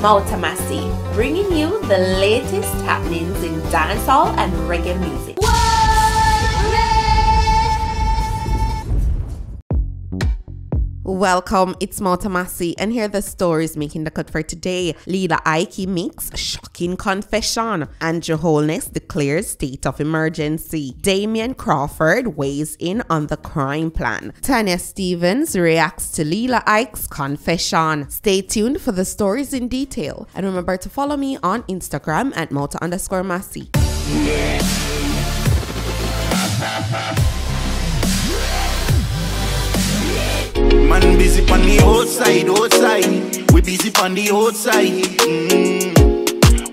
Mouta Massi, bringing you the latest happenings in dancehall and reggae music. Welcome, it's Mouta Massi, and here are the stories making the cut for today. Lila Ike makes shocking confession. Andrew Holness declares state of emergency. Damion Crawford weighs in on the crime plan. Tanya Stephens reacts to Lila Ike's confession. Stay tuned for the stories in detail. And remember to follow me on Instagram at Mouta underscore Massi. Man busy on the outside, outside. We busy on the outside. Mm.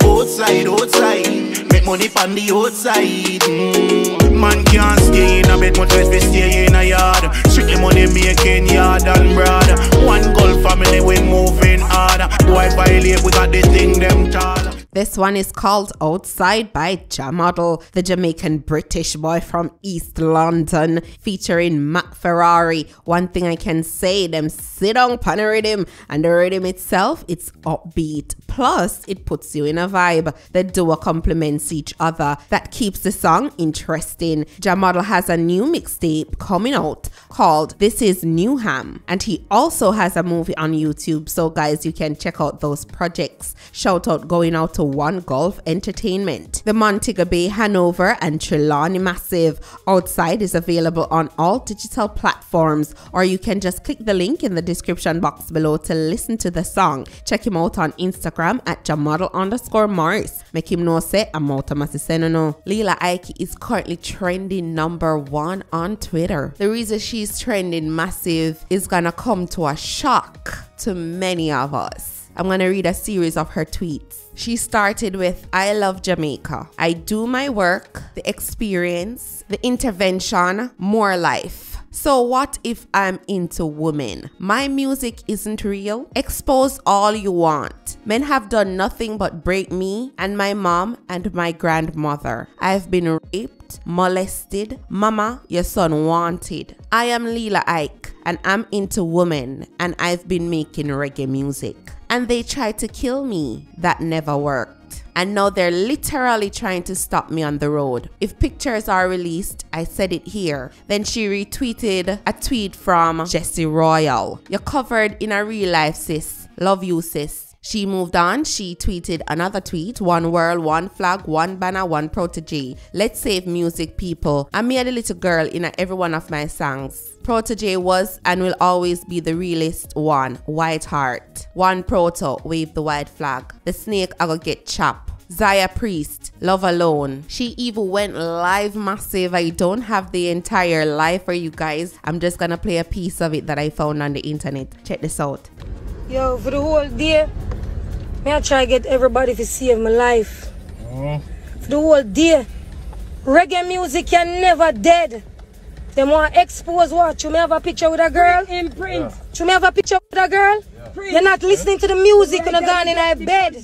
Outside, outside. Make money on the outside. Mm. Man can't stay in a bed, much less we stay in a yard. Strictly money making yard and broad. One goal family, we moving hard. Why violate? We got the thing them tall. This one is called Outside by Jah Model, the Jamaican British boy from East London, featuring Mac Ferrari. One thing I can say, them sit on pan rhythm, and the rhythm itself, it's upbeat. Plus, it puts you in a vibe. The duo complements each other. That keeps the song interesting. Jah Model has a new mixtape coming out called This Is Newham, and he also has a movie on YouTube. So, guys, you can check out those projects. Shout out going out to One Goal Entertainment. The Montego Bay, Hanover, and Trelawny Massive outside is available on all digital platforms, or you can just click the link in the description box below to listen to the song. Check him out on Instagram at jamodel underscore Morris. Make him know say out no. Lila Ike is currently trending number one on Twitter. The reason she's trending massive is gonna come to a shock to many of us. I'm to read a series of her tweets. She started with I love Jamaica. I do my work, the experience, the intervention, more life. So, what if I'm into women? My music isn't real? Expose all you want. Men have done nothing but break me and my mom and my grandmother. I've been raped, molested. Mama, your son wanted. I am Lila Ike and I'm into women and I've been making reggae music and they tried to kill me. That never worked. And now they're literally trying to stop me on the road. If pictures are released, I said it here. Then she retweeted a tweet from Jesse Royal. You're covered in a real life, sis. Love you, sis. She moved on. She tweeted another tweet One world, one flag, one banner, one Protoje. Let's save music, people. I made a little girl in every one of my songs. Protoje was and will always be the realest one. White heart. One proto, wave the white flag. The snake I go get chopped. Zaya Priest, Love Alone. She even went live massive. I don't have the entire live for you guys. I'm just gonna play a piece of it that I found on the internet. Check this out. Yo, for the whole day, me I try get everybody to save my life. Mm. For the whole day, reggae music can never dead. Them want expose what? You may have a picture with a girl? Imprint. Yeah. You may have a picture with a girl? You're not listening to the music when you're gone in our bed.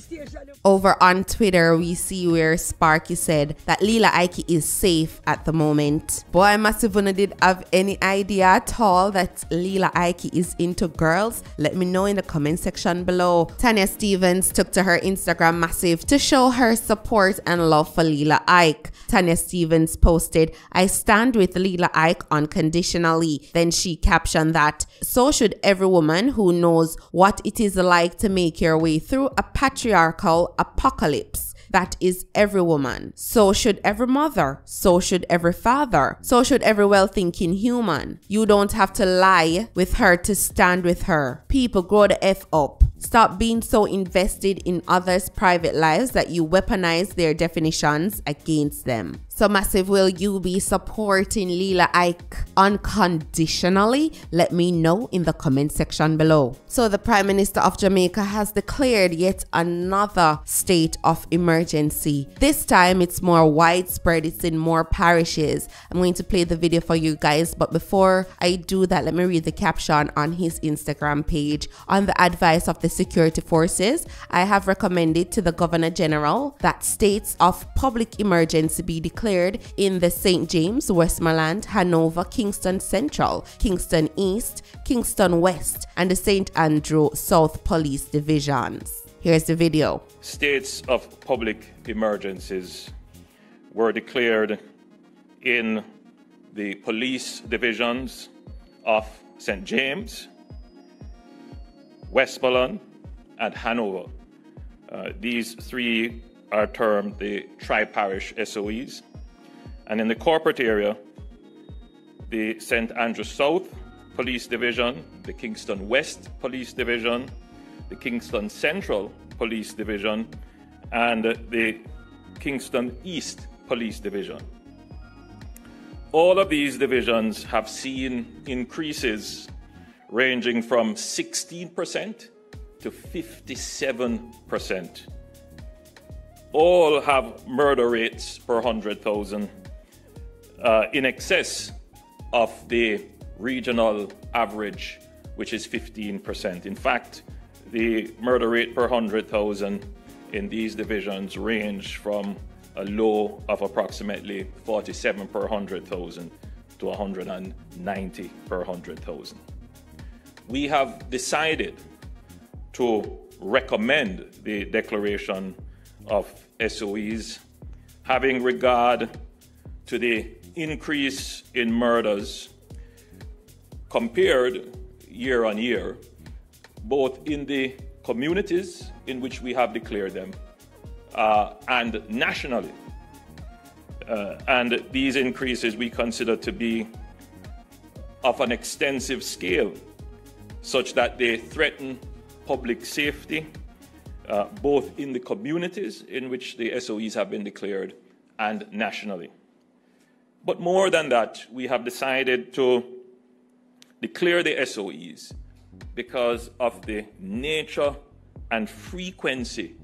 Over on Twitter, we see where Sparky said that Lila Ike is safe at the moment. Boy, Massivuna did have any idea at all that Lila Ike is into girls. Let me know in the comment section below. Tanya Stephens took to her Instagram massive to show her support and love for Lila Ike. Tanya Stephens posted, I stand with Lila Ike unconditionally. Then she captioned that, so should every woman who knows what it is like to make your way through a patriarchal apocalypse. That is every woman. So should every mother. So should every father. So should every well thinking human. You don't have to lie with her to stand with her. People grow the F up. Stop being so invested in others' private lives that you weaponize their definitions against them. So, Massive, will you be supporting Lila Ike unconditionally? Let me know in the comment section below. So, the Prime Minister of Jamaica has declared yet another state of emergency. This time, it's more widespread, it's in more parishes. I'm going to play the video for you guys, but before I do that, let me read the caption on his Instagram page. On the advice of the security forces, I have recommended to the Governor General that states of public emergency be declared declared in the St. James, Westmoreland, Hanover, Kingston Central, Kingston East, Kingston West, and the St. Andrew South Police Divisions. Here's the video. States of public emergencies were declared in the police divisions of St. James, Westmoreland, and Hanover. Uh, these three are termed the tri parish SOEs. And in the corporate area, the St. Andrew South Police Division, the Kingston West Police Division, the Kingston Central Police Division, and the Kingston East Police Division. All of these divisions have seen increases ranging from 16% to 57%. All have murder rates per 100,000 uh, in excess of the regional average, which is 15%. In fact, the murder rate per 100,000 in these divisions range from a low of approximately 47 per 100,000 to 190 per 100,000. We have decided to recommend the declaration of SOEs having regard to the increase in murders compared year on year, both in the communities in which we have declared them uh, and nationally. Uh, and these increases we consider to be of an extensive scale, such that they threaten public safety, uh, both in the communities in which the SOEs have been declared and nationally. But more than that, we have decided to declare the SOEs because of the nature and frequency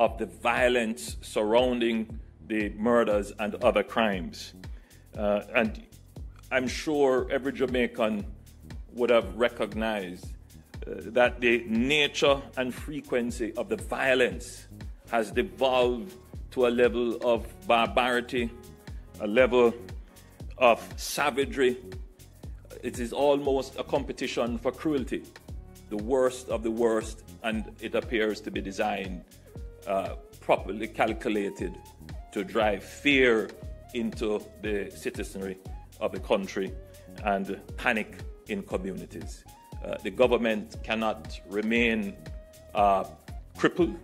of the violence surrounding the murders and other crimes. Uh, and I'm sure every Jamaican would have recognized uh, that the nature and frequency of the violence has devolved to a level of barbarity, a level of savagery. It is almost a competition for cruelty, the worst of the worst, and it appears to be designed uh, properly calculated to drive fear into the citizenry of the country and panic in communities. Uh, the government cannot remain uh, crippled.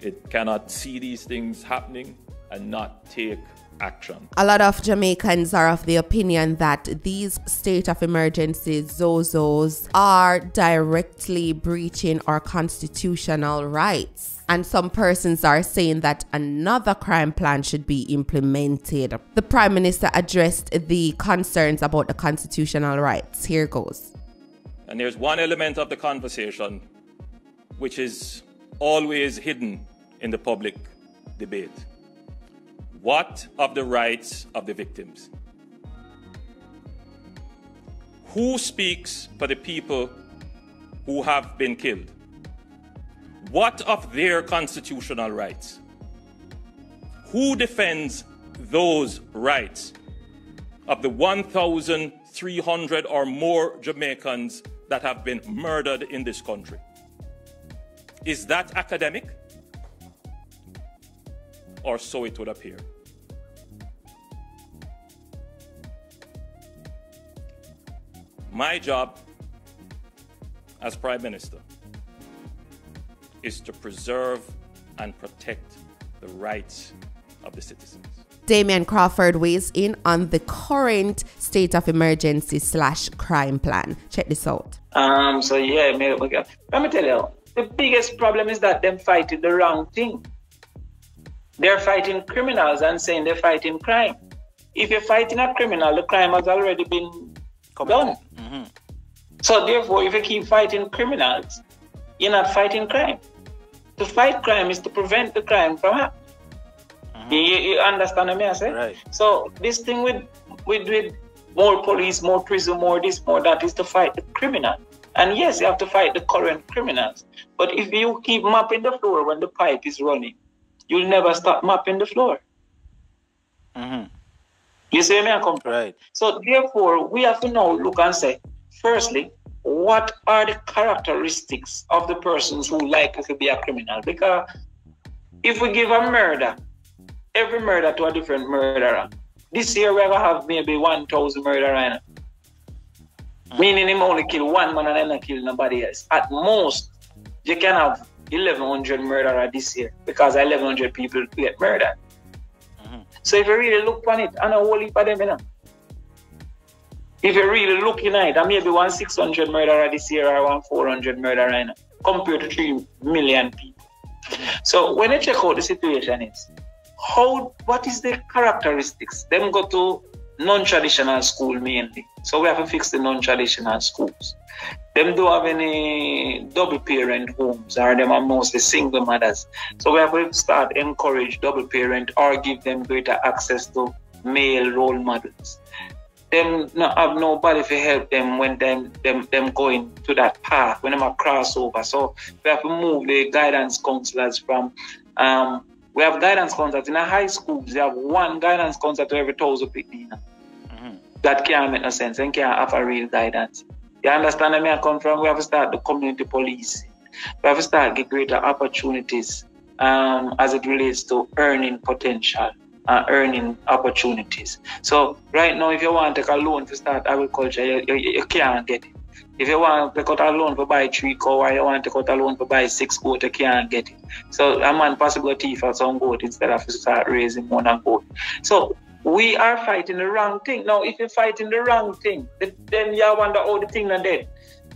It cannot see these things happening and not take action. A lot of Jamaicans are of the opinion that these state of emergency ZOZOs are directly breaching our constitutional rights. And some persons are saying that another crime plan should be implemented. The Prime Minister addressed the concerns about the constitutional rights. Here goes. And there's one element of the conversation which is always hidden in the public debate what of the rights of the victims? Who speaks for the people who have been killed? What of their constitutional rights? Who defends those rights of the 1,300 or more Jamaicans that have been murdered in this country? Is that academic? Or so it would appear. My job as Prime Minister is to preserve and protect the rights of the citizens. Damion Crawford weighs in on the current state of emergency slash crime plan. Check this out. Um. So yeah, let me tell you, the biggest problem is that them fighting the wrong thing. They're fighting criminals and saying they're fighting crime. If you're fighting a criminal, the crime has already been done. Mm-hmm. So therefore, if you keep fighting criminals, you're not fighting crime. To fight crime is to prevent the crime from happening. Mm-hmm. You, you, understand what I say? Right. So this thing with with with more police, more prison, more this, more that is to fight the criminal. And yes, you have to fight the current criminals. But if you keep mopping the floor when the pipe is running, you'll never stop mopping the floor. Mm-hmm. You see me? I come Right. So therefore, we have to now look and say, firstly, what are the characteristics of the persons who like to be a criminal? Because if we give a murder, every murder to a different murderer, this year we're gonna have maybe 1,000 murderers. Mm. Meaning him only kill one man and then not kill nobody else. At most, you can have 1,100 murderers this year because 1,100 people get murdered. So if you really look on it, I know whole heap of them, you know. If you're really looking at it, I maybe one 600 murderer this year or one 400 murderer you compared to 3 million people. So when you check out the situation is, how what is the characteristics? Them go to non-traditional school mainly. So we have to fix the non-traditional schools. Them don't have any double parent homes or them are mostly single mothers. So we have to start encourage double parent or give them greater access to male role models. Them not have nobody to help them when them them them going to that path when them are crossover. So we have to move the guidance counselors from um, we have guidance counselors in a high schools. They have one guidance counselor to every thousand people. Mm-hmm. That can't make no sense and can't offer real guidance. You understand where I come from? We have to start the community police. We have to start get greater opportunities um, as it relates to earning potential, uh, earning opportunities. So right now, if you want to take a loan to start agriculture, you, you, you can't get it. If you want to take out a loan to buy three cow or you want to take out a loan to buy six goat, you can't get it. So a man possibly thief for some goat instead of start raising one and goat. So we are fighting the wrong thing. Now, if you're fighting the wrong thing, then you wonder how the thing are dead.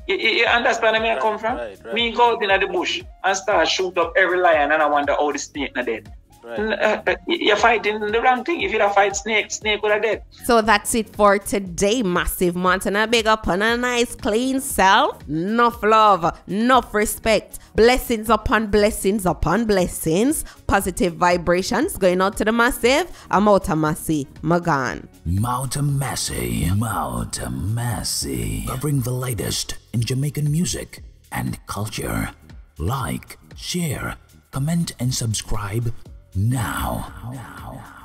You, you, understand where right, I come from? Right, right. Me go out in the bush and start shoot up every lion and I wonder how the snake are dead. Uh, uh, you're fighting the wrong thing. If you'd fight snake, snake would have dead. So that's it for today, Massive Montana. Big up on a nice clean self. Enough love, enough respect. Blessings upon blessings upon blessings. Positive vibrations going out to the massive. I'm out of Massey. Magan. Mouta Massi. Mouta Massi. Covering the latest in Jamaican music and culture. Like, share, comment, and subscribe now. now.